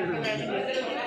చూడండి